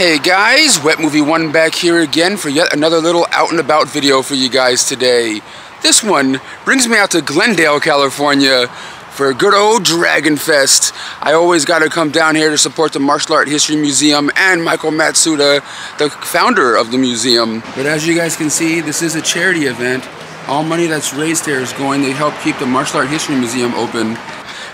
Hey guys, Wet Movie 1 back here again for yet another little out and about video for you guys today. This one brings me out to Glendale, California for a good old Dragon Fest. I always got to come down here to support the Martial Art History Museum and Michael Matsuda, the founder of the museum. But as you guys can see, this is a charity event. All money that's raised here is going to help keep the Martial Art History Museum open.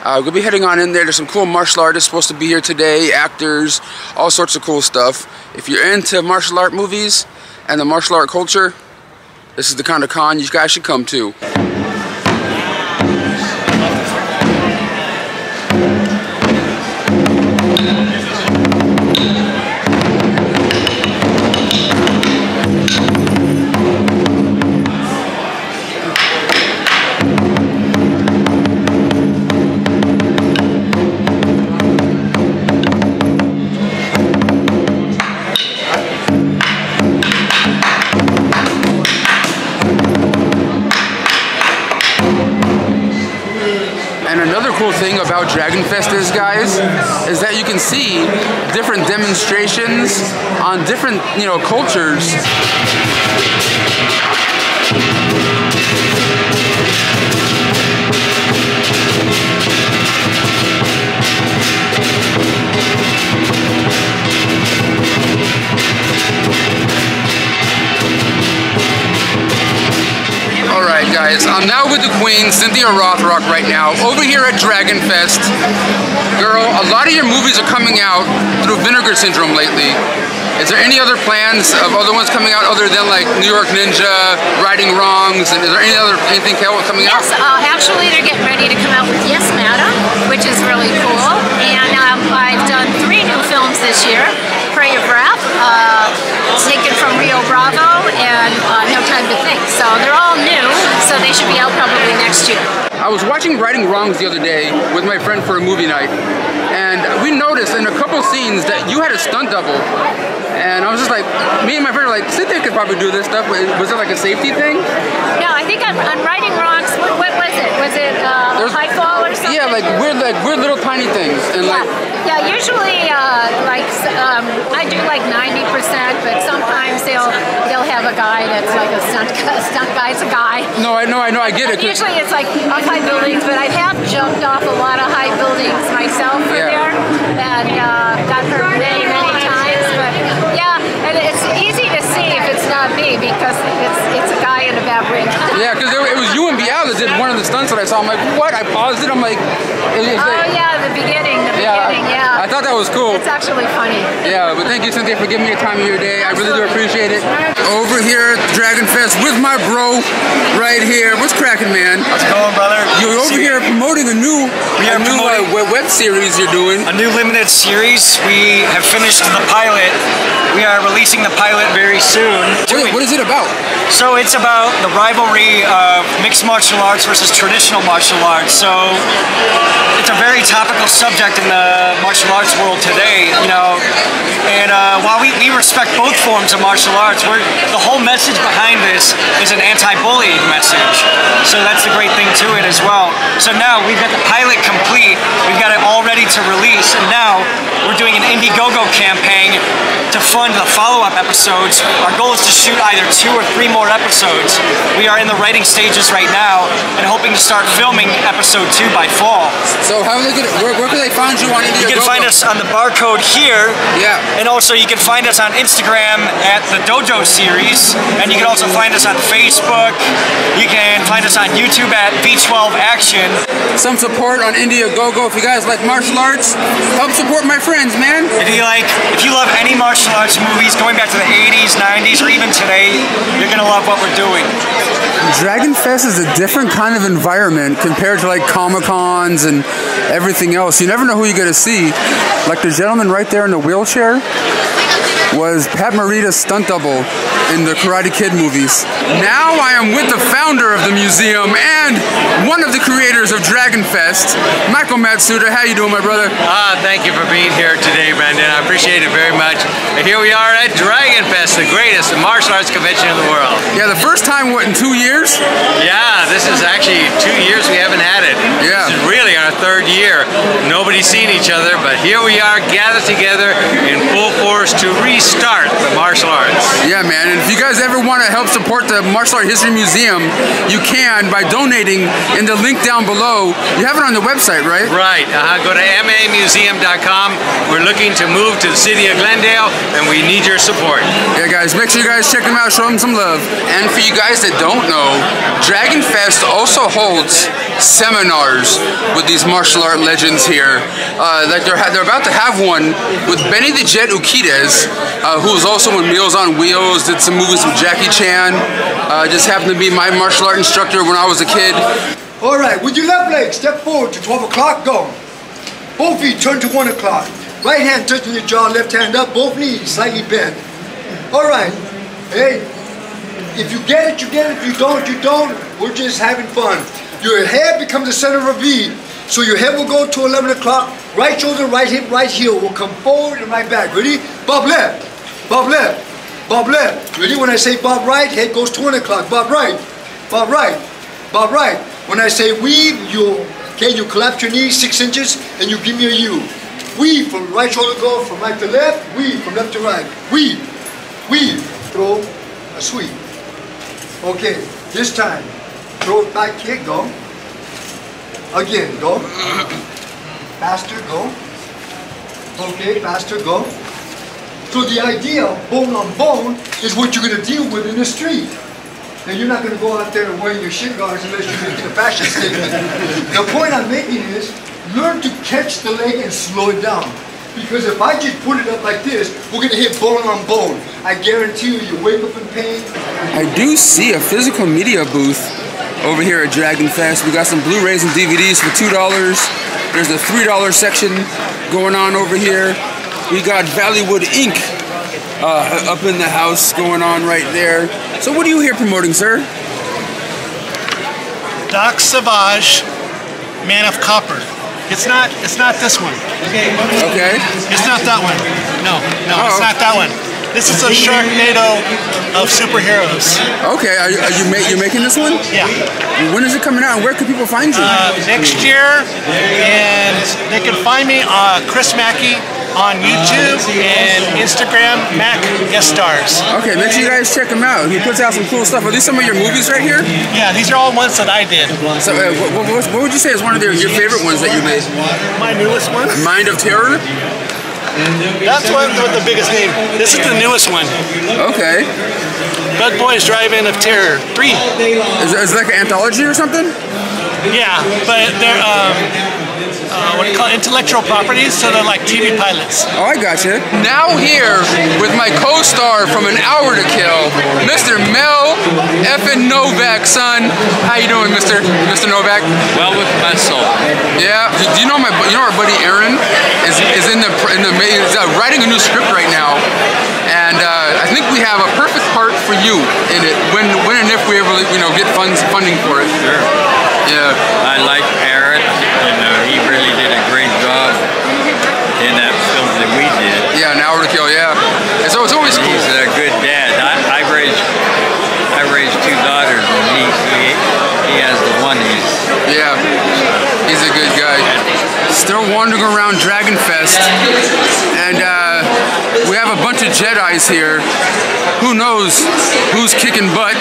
Uh, we'll be heading on in there. There's some cool martial artists supposed to be here today, actors, all sorts of cool stuff. If you're into martial art movies and the martial art culture, this is the kind of con you guys should come to. Cool thing about Dragon Fest is, guys, is that you can see different demonstrations on different, you know, cultures. All right, guys. I'm now with the Queen, Cynthia Rothrock, right now, over here at Dragon Fest. Girl, a lot of your movies are coming out through Vinegar Syndrome lately. Is there any other plans of other ones coming out other than like New York Ninja, Righting Wrongs, and is there any other anything coming out? Yes, uh, actually they're getting ready to come out with Yes Madam, which is really cool. And um, I've done three new films this year. Pray of Wrath, uh, taken from Rio Bravo, and uh, No Time to Think. So they're all new, so they should be out probably next year. I was watching Righting Wrongs the other day with my friend for a movie night, and we noticed in a couple scenes that you had a stunt double. And I was just like, me and my friend were like, Cynthia could probably do this stuff. Was it like a safety thing? No, I think I'm, I'm Righting Wrongs. What, what was it? Was it uh, High Fall or something? Yeah, like weird, like weird little tiny things, and Yeah, like yeah. Usually, uh, like um, I do like ninety percent, but sometimes they'll they'll have a guy that's like a stunt stunt guy. It's a guy. no, I know, I know, I get it. Usually, it's like off high buildings, but I have jumped off a lot of high buildings myself Yeah. there, and uh, got hurt many many times. But yeah, and it's easy to see if it's not me because it's it's a guy in a bad rig. Yeah, because it, it was you and Biao that did one of the stunts that I saw. I'm like, what? I paused it. I'm like, it- Oh like- yeah, the beginning, the yeah, beginning, yeah. I thought that was cool. It's actually funny. Yeah, but thank you, Cynthia, for giving me a time of your day. I really do appreciate it. Over here at Dragon Fest with my bro right here. What's cracking, man? How's it going, brother? You're over here promoting a new, We a new uh, web web series you're doing. A new limited series. We have finished the pilot. We are releasing the pilot very soon. What, what is it about? So it's about the rivalry of mixed martial arts versus traditional martial arts. So it's a very topical subject in the martial arts world today, you know. And uh, while we, we respect both forms of martial arts, we're, the whole message behind this is an anti-bullying message. So that's the great thing to it as well. So now we've got the pilot complete, we've got it all ready to release, and now we're doing an Indiegogo campaign to fund the follow-up episodes. Our goal is to shoot either two or three more episodes. We are in the writing stages right now and hoping to start filming episode two by fall. So how where, where can they find you on? You can find us on the barcode here. Yeah. And also you can find us on Instagram at the Dojo Series. And you can also find us on Facebook. You can find us on YouTube at V12 Action. Some support on Indiegogo. If you guys like martial arts, help support my friends, man. If you like, if you love any martial arts movies going back to the 80s, 90s, or even today, you're gonna love what we're doing. Dragon Fest is a different kind of environment compared to like Comic Cons and everything else. You never know who you're gonna see. Like the gentleman right there in the wheelchair was Pat Morita's stunt double in the Karate Kid movies. Now I am with the founder of the museum and one of the creators of Dragon Fest, Michael Matsuda. How you doing, my brother? Ah, thank you for being here today, Brandon. I appreciate it very much. And here we are at Dragon Fest, the greatest martial arts convention in the world. Yeah, the first time, what, in two years? Yeah, this is actually two years we haven't had it. Yeah. This is really our third year. Nobody's seen each other, but here we are gathered together in full force to restart the martial arts. Yeah, man, and if you guys ever want to help support the Martial Art History Museum, you can by donating in the link down below. You have it on the website, right? Right. Uh, go to mamuseum.com. We're looking to move to the city of Glendale, and we need your support. Yeah, guys, make sure you guys check them out, show them some love. And for you guys that don't know, Dragon Fest also holds seminars with these martial art legends here. Uh, like they're, they're about to have one with Benny the Jet Urquidez, uh, who was also in Meals on Wheels, did some movies with Jackie Chan. Uh, just happened to be my martial art instructor when I was a kid. All right, with your left leg, step forward to 12 o'clock, go. Both feet turn to 1 o'clock. Right hand touching your jaw, left hand up, both knees slightly bent. All right, hey, if you get it, you get it. If you don't, you don't. We're just having fun. Your head becomes the center of a V. So your head will go to 11 o'clock. Right shoulder, right hip, right heel will come forward and right back. Ready? Bob left, bob left, bob left. Ready? When I say bob right, head goes to 1 o'clock. Bob right, bob right, bob right. When I say weave, you okay, you collapse your knees six inches and you give me a U. Weave from right shoulder go from right to left, weave from left to right. Weave, weave, throw, a sweep. Okay, this time, throw it back kick, go. Again, go. Faster, go. Okay, faster, go. So the idea of bone on bone is what you're gonna deal with in the street. Now you're not gonna go out there wearing your shin guards unless you're making a fashion statement. the point I'm making is, learn to catch the leg and slow it down. Because if I just put it up like this, we're gonna hit bone on bone. I guarantee you, you wake up in pain. I do see a physical media booth over here at Dragon Fest. We got some Blu-rays and DVDs for $2. There's a $3 section going on over here. We got Valleywood Inc. Uh, up in the house going on right there. So what are you here promoting, sir? Doc Savage, Man of Copper. It's not. It's not this one. Okay. Okay. It's not that one. No. No. It's Oh. not that one. This is a Sharknado of superheroes. Okay, are you, are you ma- you're making this one? Yeah. When is it coming out and where can people find you? Uh, next year, and they can find me uh, Chris Mackey on YouTube and Instagram. Mac guest stars. Okay, make sure you guys check him out. He puts out some cool stuff. Are these some of your movies right here? Yeah, these are all ones that I did. So, uh, what, what, what would you say is one of your, your favorite ones that you made? My newest one. Mind of Terror? That's one with the biggest name. This is the newest one. Okay. Bug Boys Drive-In of Terror 3. Is, is it like an anthology or something? Yeah, but they're um, uh, what do you call it? intellectual properties, so they're like TV pilots. Oh, I got you. Now here with my co-star from An Hour to Kill, Mr. Mel effing Novak, son. How you doing, Mr. Mr. Novak? Well with my soul. Yeah. Do, do you know my you know our buddy Aaron is is in the in the is, uh, writing a new script right now, and uh, I think we have a perfect part for you in it when when and if we ever you know get funds funding for it. Sure. Yeah. I like Aaron, and uh, he really did a great job in that film that we did. Yeah, An Hour to Kill. Yeah. And so it's always cool. He's a good dad. I, I've raised I raised two daughters, and he he, he has the one. He's Yeah, he's a good guy. Still around Dragon Fest, and uh, we have a bunch of Jedi's here. Who knows who's kicking butt?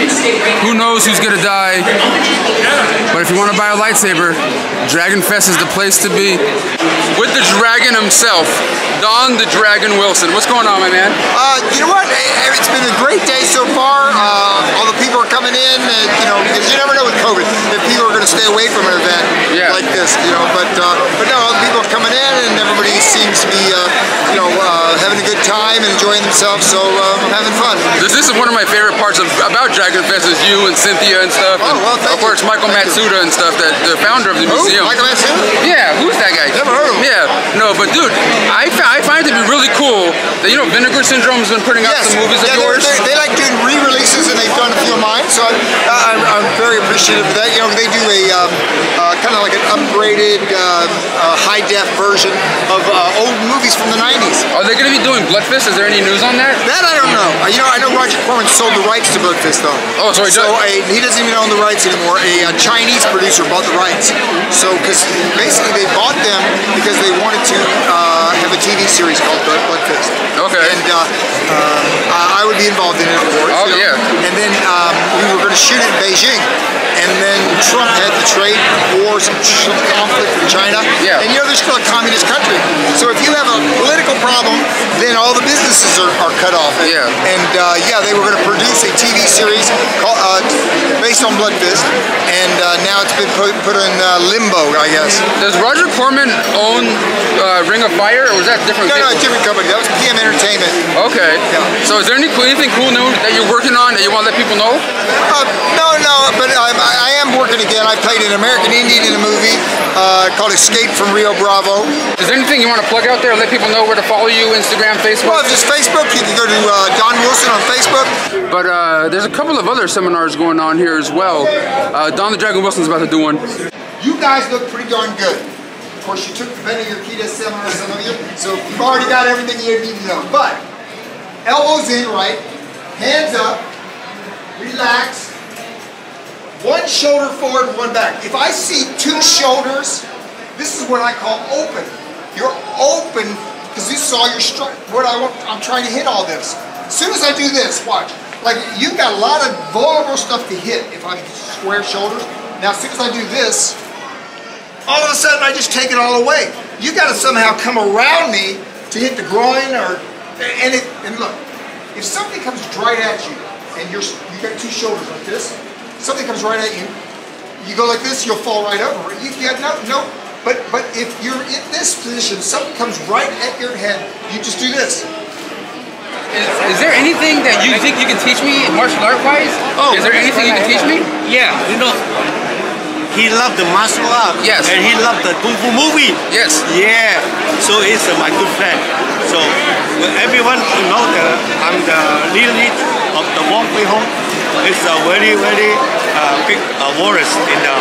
Who knows who's gonna die? But if you want to buy a lightsaber, Dragon Fest is the place to be. With the dragon himself, Don the Dragon Wilson. What's going on, my man? Uh, you know what? It's been a great day so far. Uh, all the people are coming in, and, you know, because you never know with COVID if people are going to stay away from an event Yeah. like this, you know. But uh, but no, all the people are coming in, and everybody seems to be, uh, you know, uh, having a good time and enjoying themselves. So uh, I'm having fun. This, this is one of my favorite parts of about Dragon Fest is you and Cynthia and stuff. Oh, well, thank of course, you. Michael Thank you. Matsuda and stuff, that the founder of the Who? museum. Michael Matsuda? Yeah, who's that guy? Never heard of him. Yeah, no, but dude, I, I find it to be really cool that you know Vinegar Syndrome has been putting out Yes, some movies yeah, of yours. they're- they like doing re-releases, and they've done a few of mine. So I'm, I'm, I'm very appreciative of that. You know, they do a um, uh, kind of like an upgraded, um, uh, high def version of uh, old movies from the 90s. Are they going to be doing Bloodfist? Is there any news on that? That I don't know. Uh, you know, I know Roger Corman sold the rights to Bloodfist though. Oh, so he so does- a, he doesn't even own the rights anymore. A, uh Chinese producer bought the rights. So because basically they bought them because they wanted to uh, have a TV series called Blood, Bloodfist. Okay. And uh, um, I would be involved in it, of course. Oh, you know. yeah. And then um, we were going to shoot it in Beijing. And then Trump had the trade war, some, some conflict with China. Yeah. And you know, they're still a communist country. So if you have a political problem, then all the businesses are, are cut off. And, Yeah. And uh, yeah, they were going to produce a TV series called, uh, based on Blood Fist. And uh, now it's been put, put in uh, limbo, I guess. Does Roger Corman own uh, Ring of Fire, or was that different? No, no, people? different company. That was PM Entertainment. Okay. Yeah. So is there any anything cool new that you're working on that you want to let people know? Uh, no, no, but I'm, I I am working again. I played an American Indian in a movie uh, called Escape from Rio Bravo. Is there anything you want to plug out there? Let people know where to follow you, Instagram, Facebook. if it's Facebook, you can go to uh, Don Wilson on Facebook. But uh, there's a couple of other seminars going on here as well. Uh, Don the Dragon About to do one. You guys look pretty darn good. Of course, you took the Benny Urquidez seminar, some of you, so you've already got everything you need to know. But elbows in, right? Hands up. Relax. One shoulder forward, one back. If I see two shoulders, this is what I call open. You're open because you saw your stri- what I want. I'm trying to hit all this. As soon as I do this, watch. Like you've got a lot of vulnerable stuff to hit if I'm square shoulders. Now, as soon as I do this, all of a sudden I just take it all away. You got to somehow come around me to hit the groin or and it and look, if something comes right at you and you're you got two shoulders like this, something comes right at you, you go like this, you'll fall right over. You get no no. But but if you're in this position, something comes right at your head, you just do this. Is, is there anything that you think you can teach me martial art wise? Oh. Is there anything you can teach me? Yeah, you know, he loved the martial art. Yes. And he loved the kung fu movie. Yes. Yeah. So he's uh, my good friend. So everyone know that I'm the lead of the Wong Fei Hung. It's a very very uh, big uh, warriors in the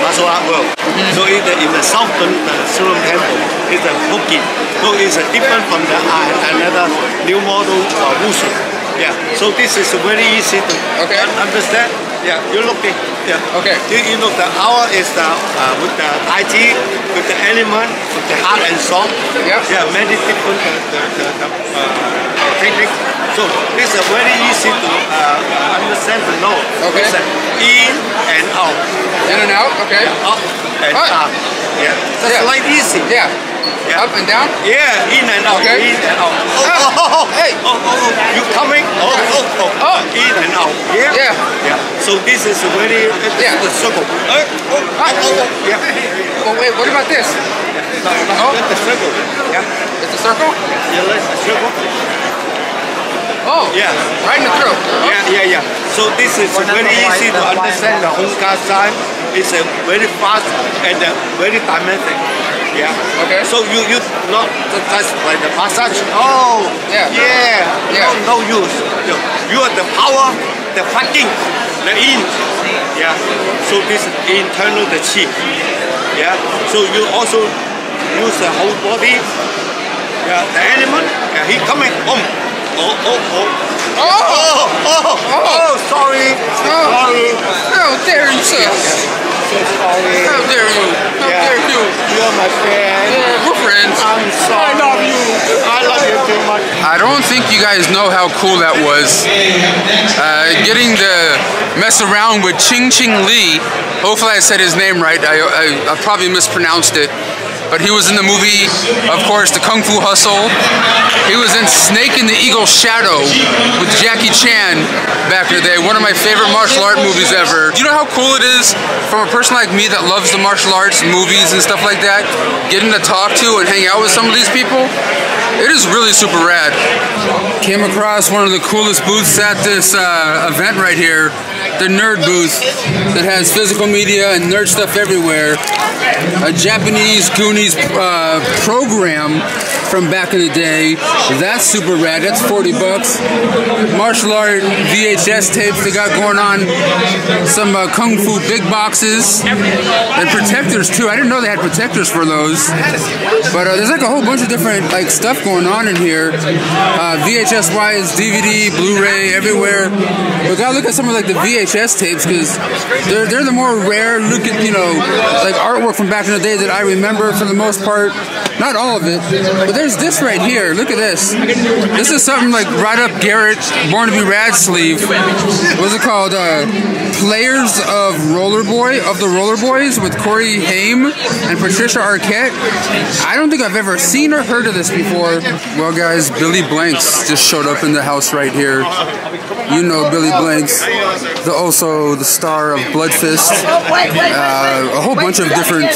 martial art world. So in the, in the southern the Shaolin Temple, it's a Hokkien. So it's uh, different from the uh, another new model uh, wushu. Yeah. So this is very easy to Okay. understand. Yeah. You look it. Yeah. Okay. You, you know the hour is the uh, with the Chi, with the element, with the heart and soul. Yeah. Yeah, many different uh, the, the, the, uh, techniques. So it's a very easy to uh, understand to know. Okay. It's in and out, In and out. Okay. up and Ah. up. Yeah. Just Yeah. like easy. Yeah. Yeah. Up and down. Yeah, in and out, Okay. in and out. Oh, Ah, oh, oh, oh, hey. oh, oh, oh, you coming? Oh, oh, oh, Oh. in and out. Yeah. Yeah. Yeah. So this is a very, this Yeah. is the circle. Uh, oh, oh, Ah. oh, oh, yeah. Well, wait. What about this? Oh, that's the circle. Yeah. It's a circle. You like the circle? Oh. Yeah. Right in the throat. Yeah, yeah, yeah. So this is very easy to understand the Honka sign. It's a very fast and uh, very dynamic. Yeah. Okay. So you you not just like the massage. Oh. Yeah. Yeah. Yeah. No, no use. You, you are the power, the fighting, the in. Yeah. So this internal the chi. Yeah. So you also use the whole body. Yeah. The element. Yeah. He coming. Um. Oh. Oh. Oh. Oh. Oh, oh, oh, sorry, Oh. sorry, How dare you, sir? So sorry. How dare you? How Yeah. dare you? You're my friend. Yeah, we're friends. I'm sorry. I love you. I love you too much. I don't think you guys know how cool that was. Uh, getting to mess around with Ching Ching Lee. Hopefully I said his name right. I, I, I probably mispronounced it. But he was in the movie, of course, The Kung Fu Hustle. He was in Snake in the Eagle's Shadow with Jackie Chan back in the day. One of my favorite martial art movies ever. Do you know how cool it is from a person like me that loves the martial arts, movies, and stuff like that, getting to talk to and hang out with some of these people? It is really super rad. Came across one of the coolest booths at this uh, event right here, the Nerd booth that has physical media and nerd stuff everywhere. a Japanese Goonies uh, program from back in the day. That's super rad. That's 40 bucks. Martial art VHS tapes they got going on. Some uh, Kung Fu big boxes. And protectors too. I didn't know they had protectors for those. But uh, there's like a whole bunch of different like stuff going on in here. Uh, VHS wise, DVD, Blu-ray, everywhere. We gotta look at some of like the VHS tapes because they're, they're the more rare look at, you know, like artwork from back in the day that I remember for the most part. Not all of it, but there's this right here. Look at this. This is something like right up Garrett Born to Be Rad sleeve. What's it called? Uh, Prayer of Rollerboy of the Rollerboys with Corey Haim and Patricia Arquette. I don't think I've ever seen or heard of this before. Well, guys, Billy Blanks just showed up in the house right here. You know Billy Blanks, the also the star of Blood Fist, uh, a whole bunch of different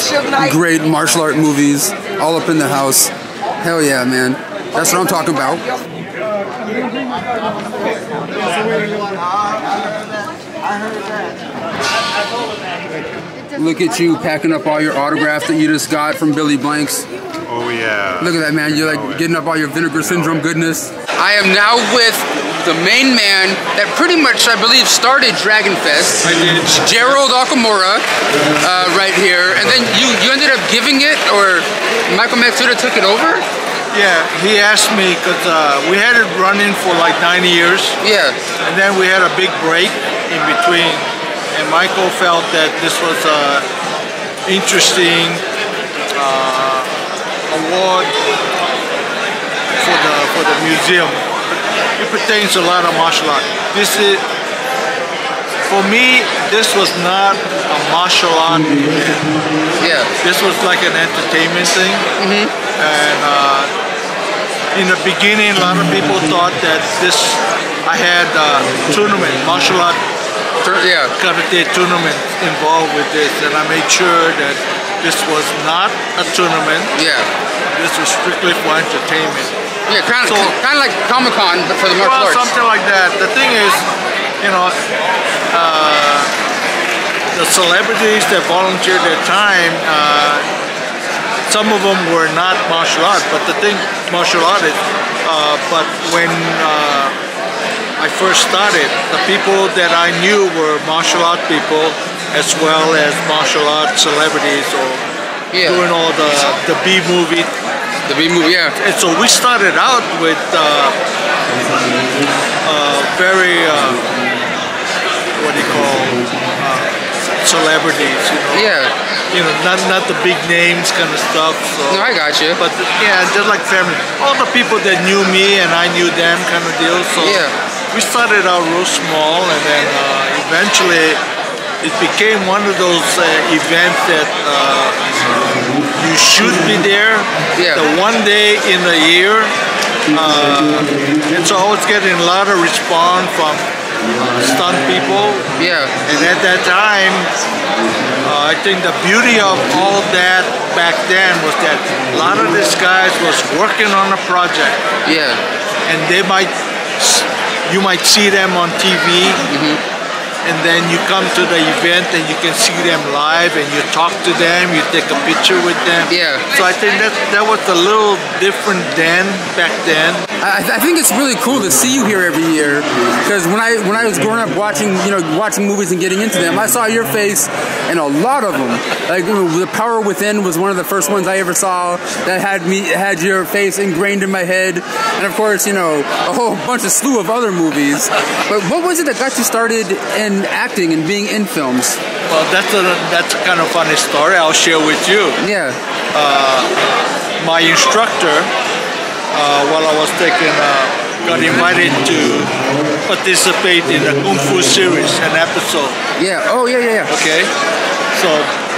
great martial art movies, all up in the house. Hell yeah, man. That's what I'm talking about. Look at you packing up all your autographs that you just got from Billy Blanks. Oh yeah. Look at that, man. You're like getting up all your vinegar syndrome goodness. I am now with the main man that pretty much, I believe, started Dragon Fest. I did. Gerald Okamura, uh, right here. And then you, you ended up giving it, or Michael Matsuda took it over? Yeah, he asked me because uh, we had it running for like nine years, Yeah. and then we had a big break in between. And Michael felt that this was a interesting uh, award for the for the museum. It pertains to a lot of martial art. This is for me. This was not a martial art event. Yeah. This was like an entertainment thing. Mhm. And uh, in the beginning, a lot of people thought that this, I had a tournament, martial art Tur- Yeah. karate tournament involved with this. And I made sure that this was not a tournament. Yeah. This was strictly for entertainment. Yeah, kind of, So- kind of like Comic Con, but for the martial Well, arts. something like that. The thing is, you know, uh, the celebrities that volunteered their time, uh, some of them were not martial art, but the thing, martial artists, uh, but when uh, I first started, the people that I knew were martial art people as well as martial arts celebrities or Yeah. doing all the, the B movie The B movie, yeah. and so we started out with uh, uh, very, uh, what do you call, uh, celebrities, you know. Yeah. You know, not not the big names kind of stuff. So. No, I got you. But yeah, just like family, all the people that knew me and I knew them, kind of deal. So Yeah. we started out real small, and then uh, eventually it became one of those uh, events that uh, you should be there. Yeah. The one day in a year, uh, and so I was getting a lot of response from stunt people. Yeah. And at that time, uh, I think the beauty of all that back then was that a lot of these guys was working on a project, Yeah. and they might, you might see them on TV, and then you come to the event and you can see them live, and you talk to them, you take a picture with them. Yeah. So I think that that was a little different then, back then. I, I think it's really cool to see you here every year because when I when I was growing up watching you know watching movies and getting into them, I saw your face in a lot of them. Like you know, The Power Within was one of the first ones I ever saw that had me had your face ingrained in my head, and of course you know a whole bunch of slew of other movies. But what was it that got you started in acting and being in films? Well, that's a that's a kind of funny story. I'll share with you. Yeah, my instructor, uh, while I was taking, uh, got invited to participate in a Kung Fu series, an episode. yeah, oh yeah, yeah, yeah. Okay, so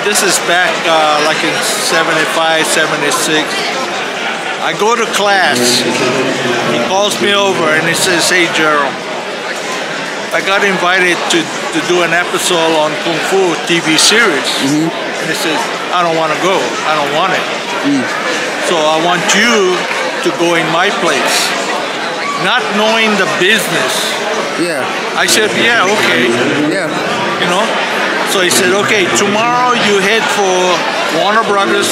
this is back uh, like in 75, 76. I go to class. He calls me over and he says, "Hey, Gerald, I got invited to, to do an episode on Kung Fu TV series." Mm-hmm. And he says, "I don't want to go. I don't want it. Mm. So I want you to go in my place." Not knowing the business, yeah, I said, "Yeah, okay." yeah. you know. So he said, okay, tomorrow you head for Warner Brothers.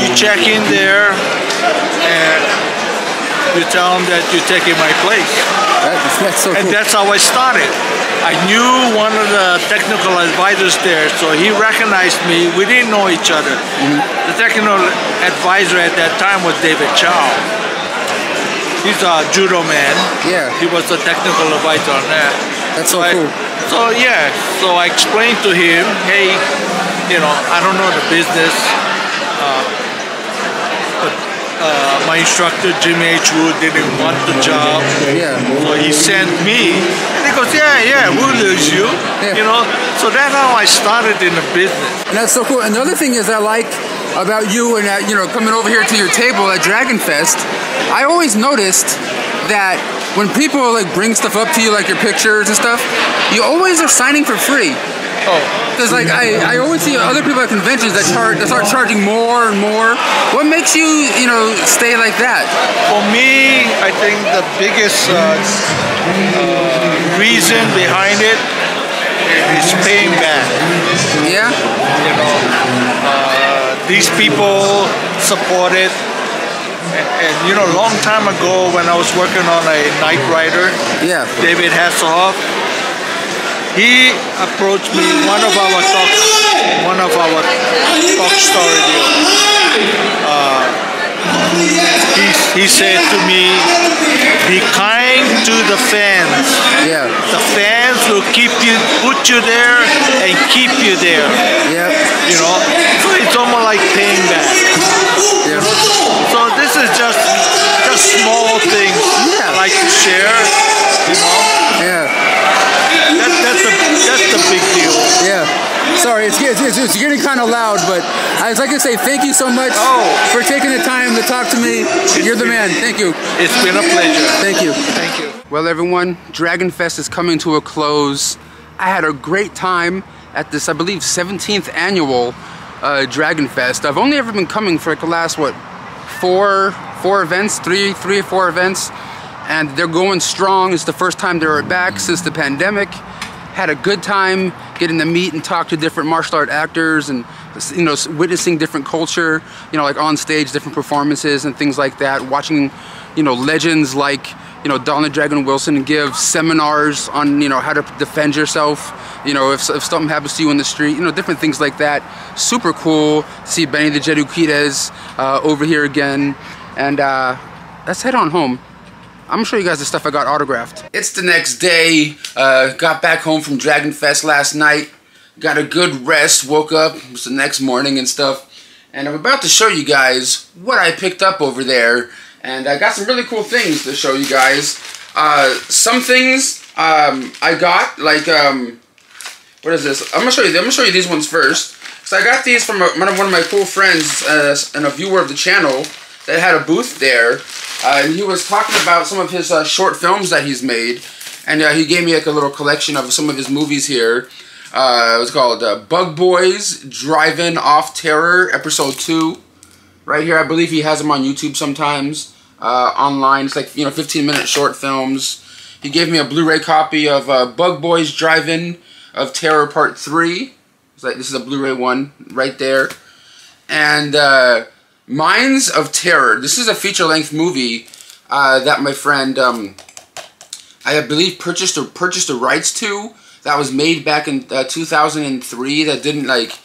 You check in there and you tell them that you're taking my place. That's, that's so And cool. that's how I started. I knew one of the technical advisors there, so he recognized me. We didn't know each other. The technical advisor at that time was David Chow. He's a judo man. Yeah. He was the technical advisor on that. That's so I- cool. So yeah, so I explained to him, hey, you know, I don't know the business, uh, but uh, my instructor Jimmy H. Woo didn't want the job. Yeah. So he sent me, and he goes, yeah, yeah, we'll lose you. Yeah. You know, so that's how I started in the business. And that's so cool. And the other thing is I like about you and uh, you know coming over here to your table at Dragon Fest, I always noticed that when people like bring stuff up to you like your pictures and stuff, you always are signing for free. Oh, Because like I, I always see other people at conventions that charge that start charging more and more. What makes you you know stay like that? for me, I think the biggest uh, uh, reason behind it is paying back. Yeah. you know, uh, these people support it. And, and, you know, a long time ago when I was working on a Knight Rider, Yeah. David Hasselhoff, he approached me, one of our talk, one of our talk story. Uh, he, he said to me, be kind to the fans. Yeah. The fans will keep you, put you there, and keep you there. Yeah. You know, so it's almost like paying back. Yeah. So this is just just small things Yeah. I like to share. You know, Yeah. Sorry, it's, it's, it's, it's getting kind of loud, but I'd like to say thank you so much Oh. for taking the time to talk to me. You're the man. Thank you. It's been a pleasure. Thank you. Thank you. Well, everyone, Dragon Fest is coming to a close. I had a great time at this, I believe, 17th annual uh, Dragon Fest. I've only ever been coming for like the last what, four, four events, three, three or four events, and they're going strong. It's the first time they're back since the pandemic. Had a good time getting to meet and talk to different martial art actors and you know witnessing different culture. You know, like on stage, different performances and things like that. Watching, you know, legends like you know, Don the Dragon Wilson give seminars on, you know, how to defend yourself. You know, if, if something happens to you in the street, you know, different things like that. Super cool. See Benny the Jet uh, over here again. And uh, let's head on home. I'm gonna show you guys the stuff I got autographed. It's the next day. Uh, got back home from Dragon Fest last night. Got a good rest. Woke up. The next morning and stuff. And I'm about to show you guys what I picked up over there. And I got some really cool things to show you guys. Uh, some things um, I got, like, um, what is this? I'm gonna show you. I'm gonna show you these ones first. So I got these from a, one of one of my cool friends uh, and a viewer of the channel that had a booth there, uh, and he was talking about some of his uh, short films that he's made, and uh, he gave me like a little collection of some of his movies here. Uh, it was called uh, Bug Boys Drive-In of Terror, Episode Two. Right here, I believe he has them on YouTube sometimes. Uh, online, it's like you know, 15 minute short films. He gave me a Blu-ray copy of Bug Boys Drive-In of Terror Part 3. It's like, this is a Blu-ray one right there. And Minds of Terror. This is a feature-length movie uh, that my friend, um, I believe, purchased or purchased the rights to. That was made back in uh, 2003. That didn't like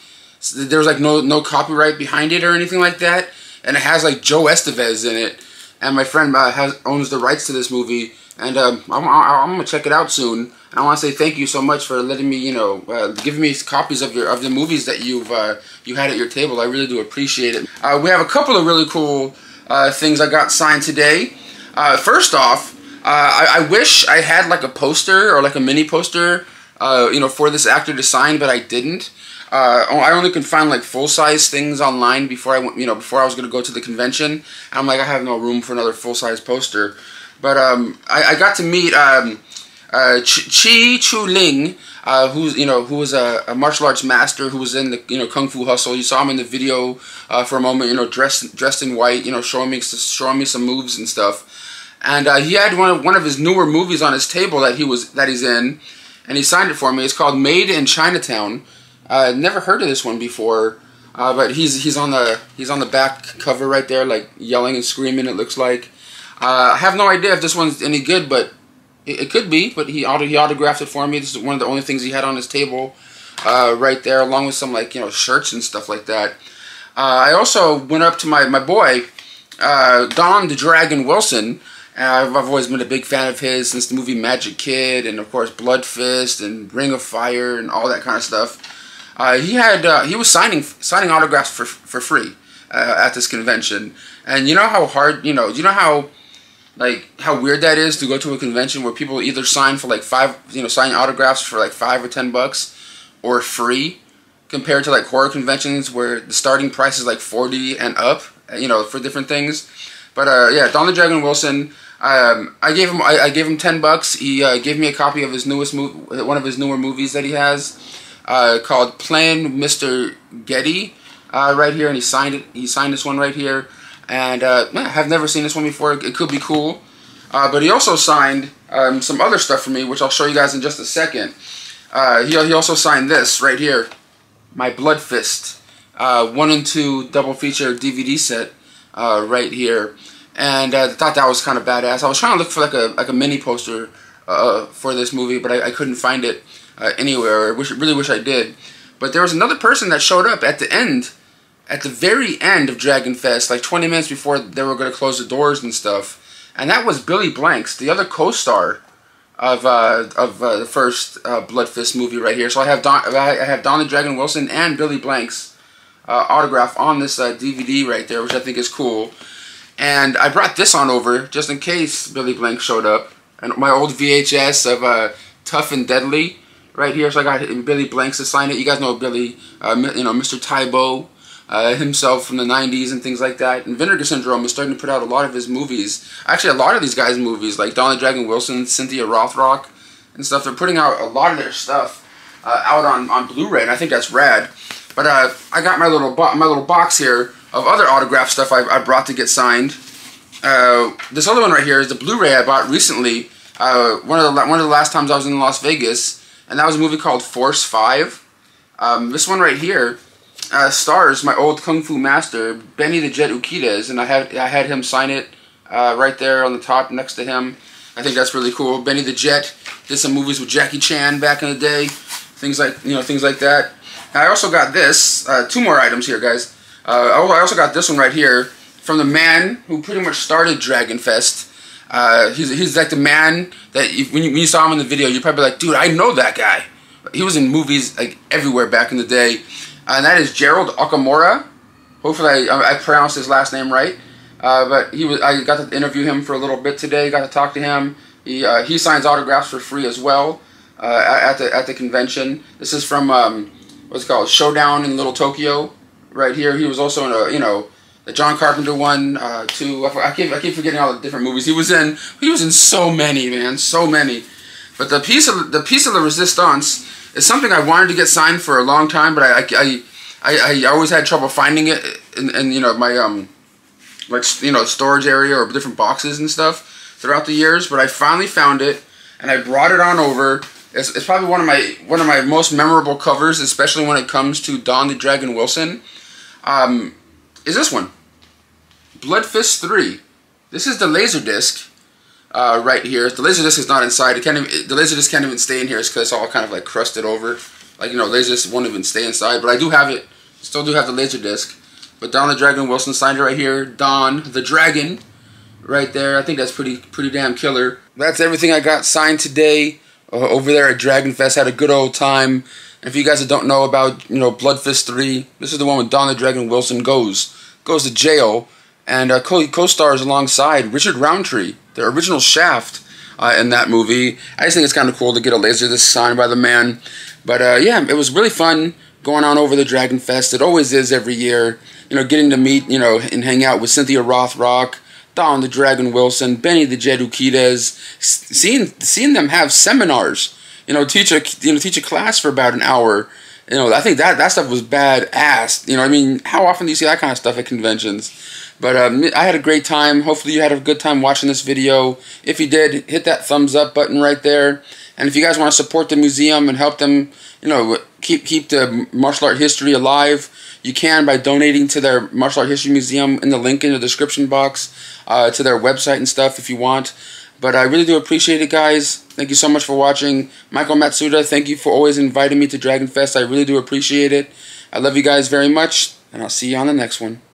there was like no no copyright behind it or anything like that. And it has like Joe Estevez in it. And my friend uh, has owns the rights to this movie. And um, I'm, I'm gonna check it out soon. And I want to say thank you so much for letting me, you know, uh, giving me copies of your of the movies that you've uh, you had at your table. I really do appreciate it. Uh, we have a couple of really cool uh, things I got signed today. Uh, first off, uh, I, I wish I had like a poster or like a mini poster, you know, for this actor to sign, but I didn't. I only can find like full size things online before I went, you know, before I was gonna go to the convention. And I'm like, I have no room for another full size poster. But um, I, I got to meet um, uh, Chi Chu Ling, uh, who's you know who was a, a, martial arts master who was in the you know Kung Fu Hustle. You saw him in the video uh, for a moment, you know, dressed dressed in white, you know, showing me showing me some moves and stuff. And uh, he had one of one of his newer movies on his table that he was that he's in, and he signed it for me. It's called Made in Chinatown. Uh, never heard of this one before. Uh, but he's he's on the he's on the back cover right there, like yelling and screaming. It looks like. Uh, I have no idea if this one's any good, but it, it could be. But he auto, he autographed it for me. This is one of the only things he had on his table, uh, right there, along with some like you know shirts and stuff like that. Uh, I also went up to my my boy, uh, Don the Dragon Wilson. I've, I've always been a big fan of his since the movie Magic Kid, and of course Blood Fist and Ring of Fire and all that kind of stuff. Uh, he had uh, he was signing signing autographs for for free uh, at this convention, and you know how hard you know you know how like how weird that is to go to a convention where people either sign for like five you know signing autographs for like five or ten bucks or free compared to like horror conventions where the starting price is like 40 and up you know for different things but uh, yeah Don the Dragon Wilson um, I gave him I, I, gave him 10 bucks he uh, gave me a copy of his newest movie one of his newer movies that he has uh, called plan Mr. Getty uh, right here, and he signed it. He signed this one right here, and uh, I have never seen this one before. It could be cool, uh, but he also signed um, some other stuff for me, which I'll show you guys in just a second. Uh, he he also signed this right here, my Blood Fist uh, one and two double feature DVD set right here, and I thought that was kind of badass. I was trying to look for like a like a mini poster for this movie, but I, I couldn't find it uh, anywhere. I wish, really wish I did. But there was another person that showed up at the end, at the very end of Dragon Fest, like 20 minutes before they were going to close the doors and stuff. And that was Billy Blanks, the other co-star of uh, of uh, the first uh, Blood Fist movie right here. So I have Don, I have Don the Dragon Wilson and Billy Blanks uh, autograph on this DVD uh, right there, which I think is cool. And I brought this on over just in case Billy Blanks showed up. And my old VHS of uh, Tough and Deadly right here. So I got Billy Blanks to sign it. You guys know Billy, you know Mr. Tae Bo uh, himself from the 90s and things like that. And Vinegar Syndrome is starting to put out a lot of his movies. Actually, a lot of these guys' movies, like Don the Dragon Wilson, Cynthia Rothrock, and stuff. They're putting out a lot of their stuff uh, out on, on Blu-ray, and I think that's rad. But uh, I got my little my little box here of other autograph stuff I, I brought to get signed. Uh, this other one right here is the Blu-ray I bought recently. Uh, one of the one of the last times I was in Las Vegas and that was a movie called Force 5. Um, this one right here uh, stars my old kung fu master, Benny the Jet Urquidez, and I had I had him sign it uh, right there on the top next to him. I think that's really cool. Benny the Jet did some movies with Jackie Chan back in the day, things like you know things like that. And I also got this, uh, two more items here, guys. Uh, I also got this one right here from the man who pretty much started Dragon Fest. Uh, he's, he's like the man that you, when, you, when you saw him in the video, you're probably like, dude, I know that guy. He was in movies like everywhere back in the day. And that is Gerald Okamura. Hopefully I, I pronounced his last name right. Uh, but he was I got to interview him for a little bit today. Got to talk to him. He uh, he signs autographs for free as well uh, at the at the convention. This is from um, what's called Showdown in Little Tokyo. Right here, he was also in a you know the John Carpenter one, uh, two. I keep I keep forgetting all the different movies he was in. He was in so many, man, so many. But the piece of the piece of the Resistance is something I wanted to get signed for a long time, but I I, I, I always had trouble finding it in, in you know my um like you know storage area or different boxes and stuff throughout the years. But I finally found it, and I brought it on over. It's, it's probably one of my one of my most memorable covers, especially when it comes to Don the Dragon Wilson. Um, is this one. Blood Fist 3. This is the laser disc uh, right here. The laser disc is not inside. It can't even, the laser disc can't even stay in here It's because it's all kind of like crusted over. Like, you know, laser disc won't even stay inside. But I do have it. Still do have the laser disc. But Don the Dragon Wilson signed it right here. Don the Dragon right there. I think that's pretty pretty damn killer. That's everything I got signed today uh, over there at Dragon Fest. Had a good old time. If you guys don't know about, you know, Blood Fist 3, this is the one with Don the Dragon Wilson goes goes to jail and uh, co-stars alongside Richard Roundtree, the original Shaft uh, in that movie. I just think it's kind of cool to get a laser disc signed by the man. But uh, yeah, it was really fun going on over the Dragon Fest. It always is every year. You know, getting to meet, you know, and hang out with Cynthia Rothrock, Don the Dragon Wilson, Benny the Jet Urquidez, seeing seeing them have seminars. You know, teach a you know teach a class for about an hour. You know, I think that that stuff was bad ass. You know, I mean, how often do you see that kind of stuff at conventions? But um, I had a great time. Hopefully you had a good time watching this video. If you did, hit that thumbs up button right there. And if you guys want to support the museum and help them, you know, keep keep the martial art history alive. You can by donating to their martial art history museum in the link in the description box uh, to their website and stuff if you want. But I really do appreciate it, guys. Thank you so much for watching. Michael Matsuda, thank you for always inviting me to Dragon Fest. I really do appreciate it. I love you guys very much, and I'll see you on the next one.